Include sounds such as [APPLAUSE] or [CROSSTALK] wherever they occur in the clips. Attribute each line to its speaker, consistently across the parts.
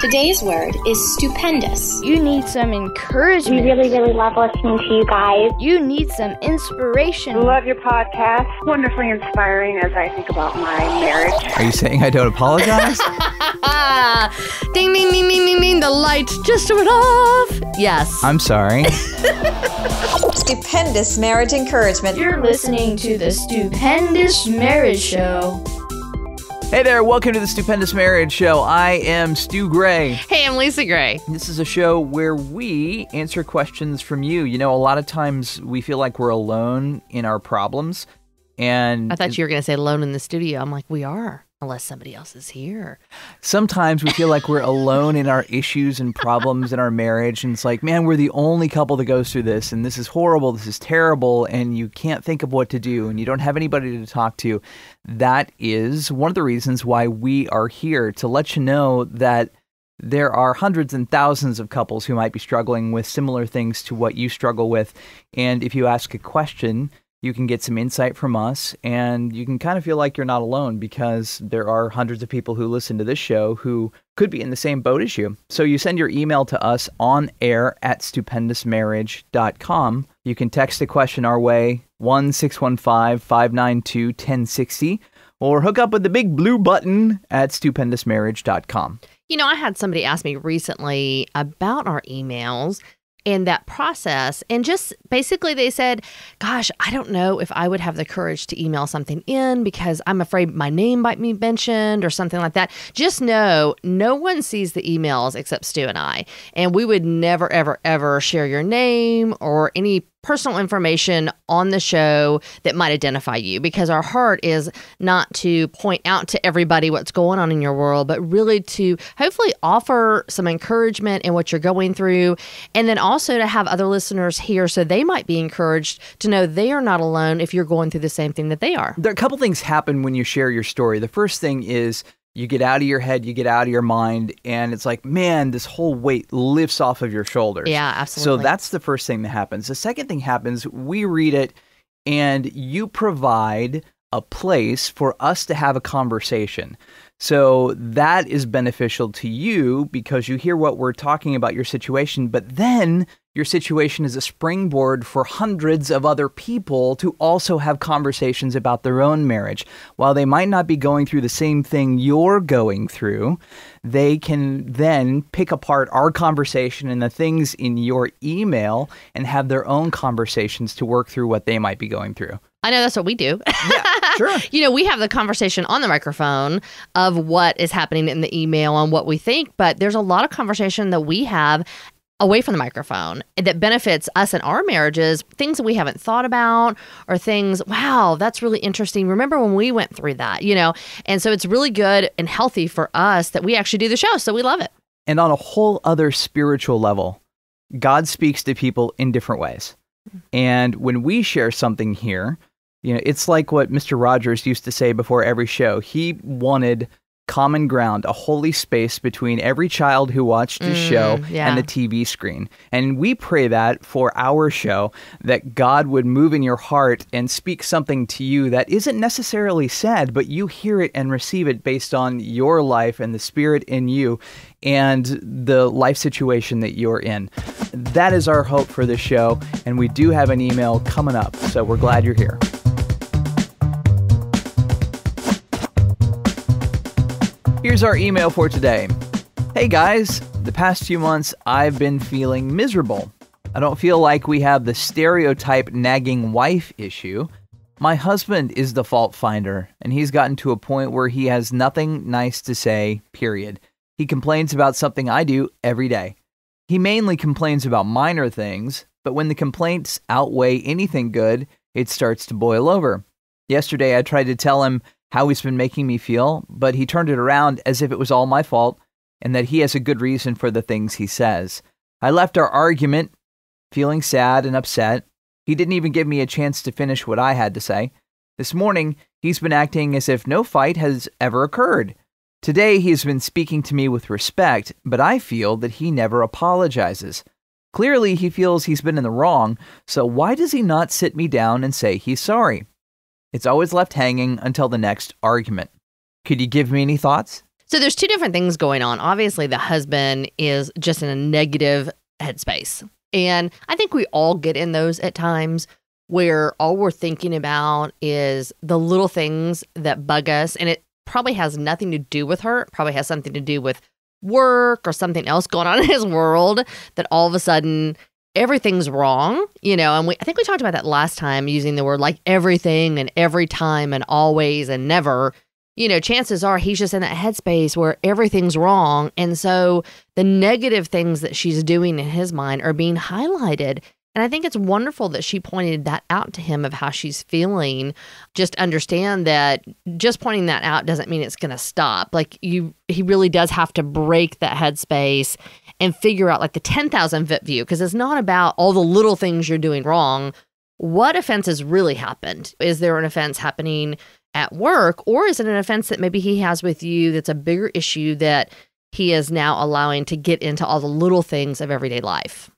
Speaker 1: Today's word is stupendous.
Speaker 2: You need some encouragement.
Speaker 3: We really, really love listening to you guys.
Speaker 2: You need some inspiration.
Speaker 4: Love your podcast. Wonderfully inspiring as I think about my marriage.
Speaker 5: Are you saying I don't apologize?
Speaker 6: Ah, [LAUGHS] [LAUGHS] ding, ding, ding, ding, ding, ding. The light just went off. Yes.
Speaker 5: I'm sorry. [LAUGHS]
Speaker 7: Stupendous marriage encouragement.
Speaker 2: You're listening to the Stupendous Marriage Show.
Speaker 5: Hey there, welcome to the Stupendous Marriage Show. I am Stu Gray.
Speaker 6: hey, I'm Lisa Gray.
Speaker 5: This is a show where we answer questions from you. You know, a lot of times we feel like we're alone in our problems. And
Speaker 6: I thought you were going to say alone in the studio. I'm like, we are, unless somebody else is here.
Speaker 5: sometimes we feel like we're [LAUGHS] alone in our issues and problems in our marriage. And it's like, man, we're the only couple that goes through this. And this is horrible. This is terrible. And you can't think of what to do. And you don't have anybody to talk to. That is one of the reasons why we are here to let you know that there are hundreds and thousands of couples who might be struggling with similar things to what you struggle with. And if you ask a question, you can get some insight from us and you can kind of feel like you're not alone because there are hundreds of people who listen to this show who could be in the same boat as you. So you send your email to us on air at stupendousmarriage.com. You can text a question our way, 1 592 1060, or hook up with the big blue button at stupendousmarriage.com.
Speaker 6: You know, I had somebody ask me recently about our emails and that process. And just basically, they said, Gosh, I don't know if I would have the courage to email something in because I'm afraid my name might be mentioned or something like that. Just know no one sees the emails except Stu and I. And we would never, ever, ever share your name or any personal information on the show that might identify you because our heart is not to point out to everybody what's going on in your world, but really to hopefully offer some encouragement in what you're going through. And then also to have other listeners here so they might be encouraged to know they are not alone if you're going through the same thing that they are.
Speaker 5: There are a couple things happen when you share your story. The first thing is you get out of your head, you get out of your mind, and it's like, man, this whole weight lifts off of your shoulders.
Speaker 6: Yeah, absolutely.
Speaker 5: So that's the first thing that happens. The second thing happens, we read it, and you provide a place for us to have a conversation. So that is beneficial to you because you hear what we're talking about your situation, but then your situation is a springboard for hundreds of other people to also have conversations about their own marriage. While they might not be going through the same thing you're going through, they can then pick apart our conversation and the things in your email and have their own conversations to work through what they might be going through.
Speaker 6: I know that's what we do.
Speaker 5: Yeah, Sure. [LAUGHS]
Speaker 6: you know, we have the conversation on the microphone of what is happening in the email and what we think, but there's a lot of conversation that we have away from the microphone that benefits us in our marriages, things that we haven't thought about or things, wow, that's really interesting. Remember when we went through that, you know? And so it's really good and healthy for us that we actually do the show. So we love it.
Speaker 5: And on a whole other spiritual level, God speaks to people in different ways. And when we share something here, you know, it's like what Mr. Rogers used to say before every show. He wanted common ground, a holy space between every child who watched his mm, show
Speaker 6: yeah.
Speaker 5: and the TV screen. And we pray that for our show that God would move in your heart and speak something to you that isn't necessarily said, but you hear it and receive it based on your life and the spirit in you and the life situation that you're in. That is our hope for this show. And we do have an email coming up. So we're glad you're here. Here's our email for today. Hey guys, the past few months I've been feeling miserable. I don't feel like we have the stereotype nagging wife issue. My husband is the fault finder, and he's gotten to a point where he has nothing nice to say, period. He complains about something I do every day. He mainly complains about minor things, but when the complaints outweigh anything good, it starts to boil over. Yesterday, I tried to tell him how he's been making me feel, but he turned it around as if it was all my fault and that he has a good reason for the things he says. I left our argument feeling sad and upset. He didn't even give me a chance to finish what I had to say. This morning, he's been acting as if no fight has ever occurred. Today, he has been speaking to me with respect, but I feel that he never apologizes. Clearly, he feels he's been in the wrong, so why does he not sit me down and say he's sorry? It's always left hanging until the next argument. Could you give me any thoughts?
Speaker 6: So there's two different things going on. Obviously, the husband is just in a negative headspace. And I think we all get in those at times where all we're thinking about is the little things that bug us. And it probably has nothing to do with her, it probably has something to do with work or something else going on [LAUGHS] in his world that all of a sudden everything's wrong, you know, and we I think we talked about that last time using the word like everything and every time and always and never. You know, chances are he's just in that headspace where everything's wrong. And so the negative things that she's doing in his mind are being highlighted. And I think it's wonderful that she pointed that out to him of how she's feeling. Just understand that just pointing that out doesn't mean it's going to stop. Like you, he really does have to break that headspace and figure out like the 10,000 foot view because it's not about all the little things you're doing wrong. What offense has really happened? Is there an offense happening at work or is it an offense that maybe he has with you that's a bigger issue that he is now allowing to get into all the little things of everyday life?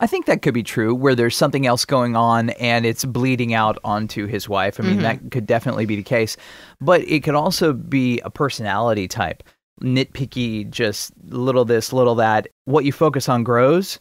Speaker 5: I think that could be true where there's something else going on and it's bleeding out onto his wife. I mean,
Speaker 6: Mhm.
Speaker 5: that could definitely be the case. But it could also be a personality type nitpicky, just little this, little that. What you focus on grows.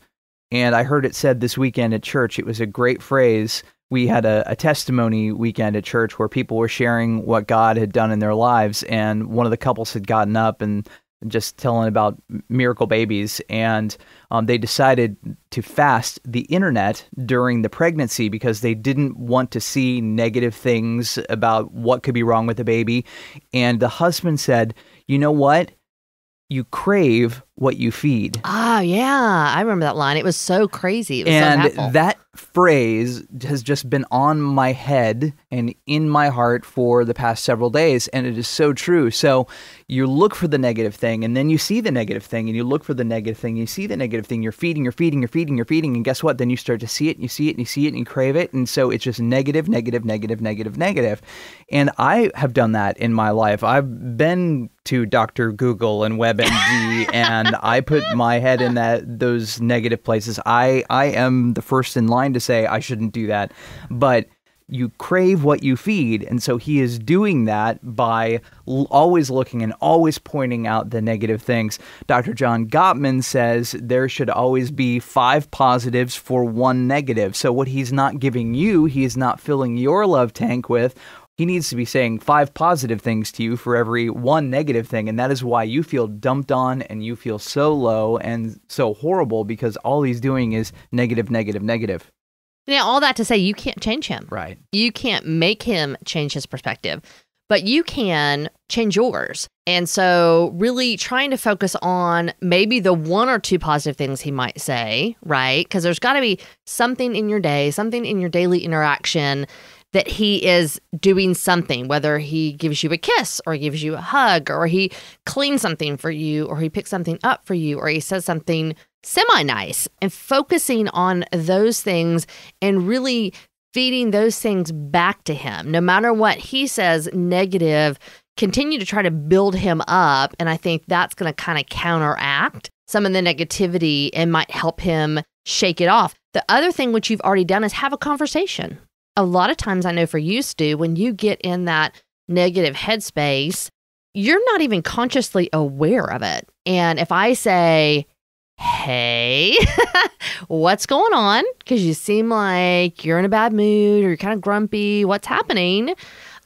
Speaker 5: And I heard it said this weekend at church. It was a great phrase. We had a, a testimony weekend at church where people were sharing what God had done in their lives. And one of the couples had gotten up and just telling about miracle babies. And um, they decided to fast the internet during the pregnancy because they didn't want to see negative things about what could be wrong with the baby. And the husband said, You know what? You crave what you feed.
Speaker 6: Ah, yeah. I remember that line. It was so crazy. It was
Speaker 5: and
Speaker 6: impactful.
Speaker 5: that phrase has just been on my head and in my heart for the past several days and it is so true so you look for the negative thing and then you see the negative thing and you look for the negative thing you see the negative thing you're feeding you're feeding you're feeding you're feeding and guess what then you start to see it and you see it and you see it and you crave it and so it's just negative negative negative negative negative negative. and i have done that in my life i've been to dr google and [LAUGHS] webmd and i put my head in that those negative places i i am the first in line to say i shouldn't do that but you crave what you feed. And so he is doing that by always looking and always pointing out the negative things. Dr. John Gottman says there should always be five positives for one negative. So what he's not giving you, he is not filling your love tank with. He needs to be saying five positive things to you for every one negative thing. And that is why you feel dumped on and you feel so low and so horrible because all he's doing is negative, negative, negative.
Speaker 6: now, all that to say, you can't change him.
Speaker 5: Right.
Speaker 6: You can't make him change his perspective, but you can change yours. And so, really trying to focus on maybe the one or two positive things he might say, right? Because there's got to be something in your day, something in your daily interaction that he is doing something, whether he gives you a kiss or gives you a hug or he cleans something for you or he picks something up for you or he says something semi nice and focusing on those things and really feeding those things back to him. No matter what he says negative, continue to try to build him up. And I think that's going to kind of counteract some of the negativity and might help him shake it off. The other thing, which you've already done, is have a conversation. A lot of times, I know for you, Stu, when you get in that negative headspace, you're not even consciously aware of it. And if I say, Hey, [LAUGHS] what's going on? Because you seem like you're in a bad mood or you're kind of grumpy. What's happening?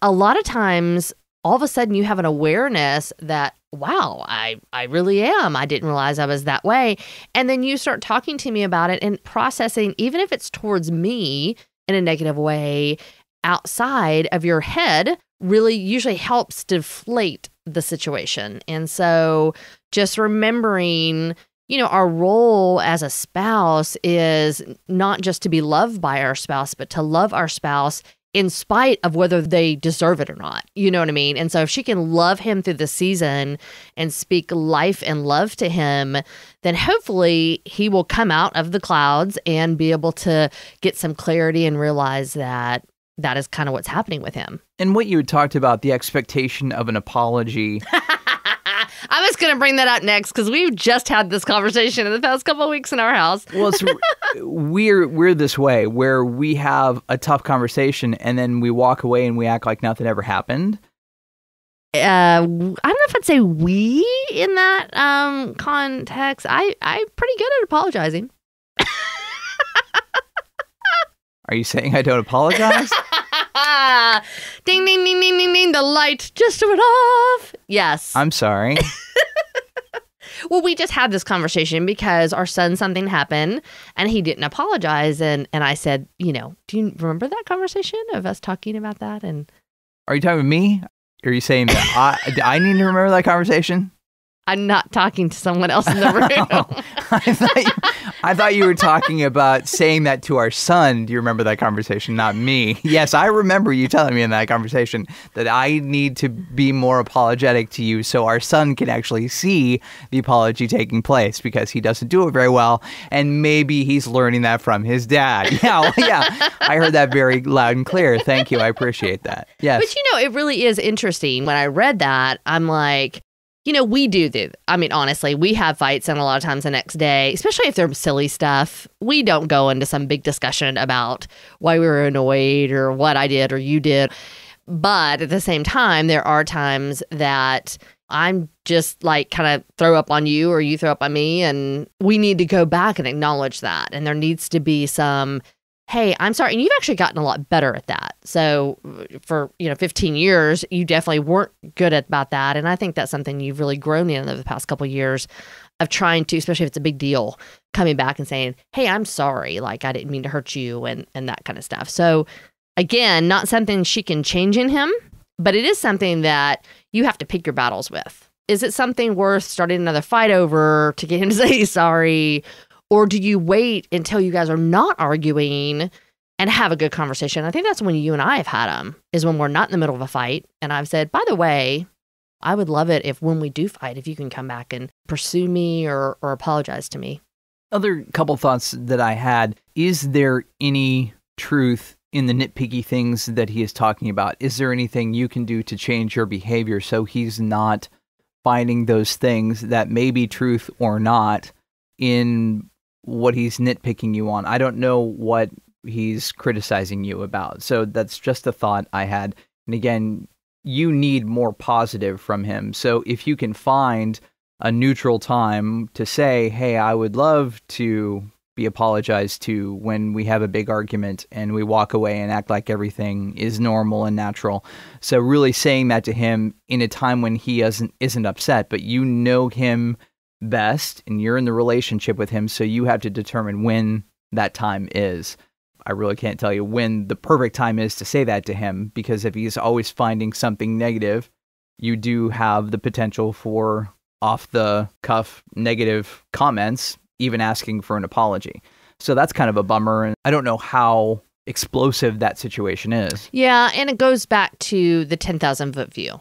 Speaker 6: A lot of times, all of a sudden, you have an awareness that, wow, I, I really am. I didn't realize I was that way. And then you start talking to me about it and processing, even if it's towards me in a negative way, outside of your head, really usually helps deflate the situation. And so, just remembering you know, our role as a spouse is not just to be loved by our spouse, but to love our spouse in spite of whether they deserve it or not. You know what I mean? And so if she can love him through the season and speak life and love to him, then hopefully he will come out of the clouds and be able to get some clarity and realize that that is kind of what's happening with him.
Speaker 5: And what you had talked about, the expectation of an apology. [LAUGHS]
Speaker 6: I was going to bring that up next because we've just had this conversation in the past couple of weeks in our house. [LAUGHS]
Speaker 5: well, it's, we're we're this way where we have a tough conversation and then we walk away and we act like nothing ever happened.
Speaker 6: uh, I don't know if I'd say we in that um, context. I I'm pretty good at apologizing. [LAUGHS]
Speaker 5: Are you saying I don't apologize? [LAUGHS] [LAUGHS]
Speaker 6: ding ding ding ding ding ding. The light just went off. Yes.
Speaker 5: I'm sorry. [LAUGHS]
Speaker 6: well, we just had this conversation because our son something happened and he didn't apologize and and I said, you know, do you remember that conversation of us talking about that and
Speaker 5: Are you talking with me? Are you saying that I, I need to remember that conversation?
Speaker 6: I'm not talking to someone else in the [LAUGHS] room.
Speaker 5: I, thought you, I thought you were talking about saying that to our son. Do you remember that conversation? Not me. Yes, I remember you telling me in that conversation that I need to be more apologetic to you so our son can actually see the apology taking place because he doesn't do it very well. And maybe he's learning that from his dad. [LAUGHS] Yeah, well, yeah. I heard that very loud and clear. Thank you. I appreciate that. Yes.
Speaker 6: But you know, it really is interesting. When I read that, I'm like, you know, we do the, I mean, honestly, we have fights and a lot of times the next day, especially if they're silly stuff, we don't go into some big discussion about why we were annoyed or what I did or you did. But at the same time, there are times that I'm just like kind of throw up on you or you throw up on me. And we need to go back and acknowledge that. And there needs to be some hey i'm sorry and you've actually gotten a lot better at that. So for you know 15 years you definitely weren't good at about that and i think that's something you've really grown in over the past couple of years of trying to especially if it's a big deal coming back and saying hey i'm sorry like i didn't mean to hurt you and and that kind of stuff. So again not something she can change in him but it is something that you have to pick your battles with. Is it something worth starting another fight over to get him to [LAUGHS] say sorry or do you wait until you guys are not arguing and have a good conversation? I think that's when you and I have had them, is when we're not in the middle of a fight. And I've said, by the way, I would love it if when we do fight, if you can come back and pursue me or, or apologize to me.
Speaker 5: Other couple thoughts that I had is there any truth in the nitpicky things that he is talking about? Is there anything you can do to change your behavior so he's not finding those things that may be truth or not in what he's nitpicking you on. I don't know what he's criticizing you about. So that's just a thought I had. And again, you need more positive from him. So if you can find a neutral time to say, hey, I would love to be apologized to when we have a big argument and we walk away and act like everything is normal and natural. So really saying that to him in a time when he isn't isn't upset, but you know him best and you're in the relationship with him, so you have to determine when that time is. I really can't tell you when the perfect time is to say that to him because if he's always finding something negative, you do have the potential for off the cuff negative comments, even asking for an apology. So that's kind of a bummer. And I don't know how explosive that situation is.
Speaker 6: Yeah. And it goes back to the 10,000 foot view,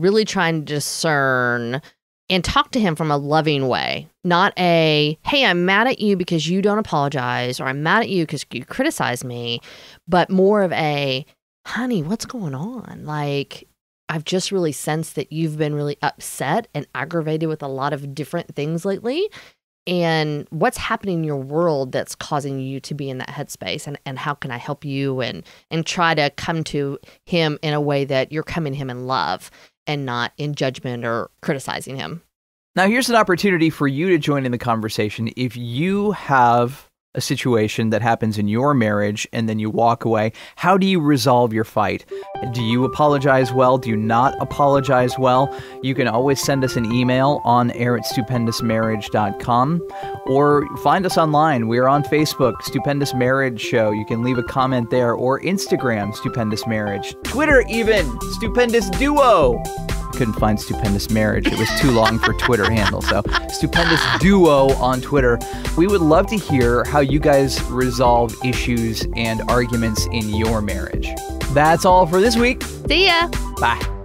Speaker 6: really trying to discern and talk to him from a loving way, not a, hey, I'm mad at you because you don't apologize, or I'm mad at you because you criticize me, but more of a, honey, what's going on? Like, I've just really sensed that you've been really upset and aggravated with a lot of different things lately. And what's happening in your world that's causing you to be in that headspace and, and how can I help you and and try to come to him in a way that you're coming to him in love and not in judgment or criticizing him.
Speaker 5: Now, here's an opportunity for you to join in the conversation. If you have a situation that happens in your marriage and then you walk away, how do you resolve your fight? Do you apologize well? Do you not apologize well? You can always send us an email on air at stupendousmarriage.com or find us online. We're on Facebook, Stupendous Marriage Show. You can leave a comment there or Instagram, Stupendous Marriage. Twitter, even, Stupendous Duo couldn't find Stupendous Marriage. It was too long for Twitter handle. So, Stupendous Duo on Twitter. We would love to hear how you guys resolve issues and arguments in your marriage. That's all for this week.
Speaker 6: See ya.
Speaker 5: Bye.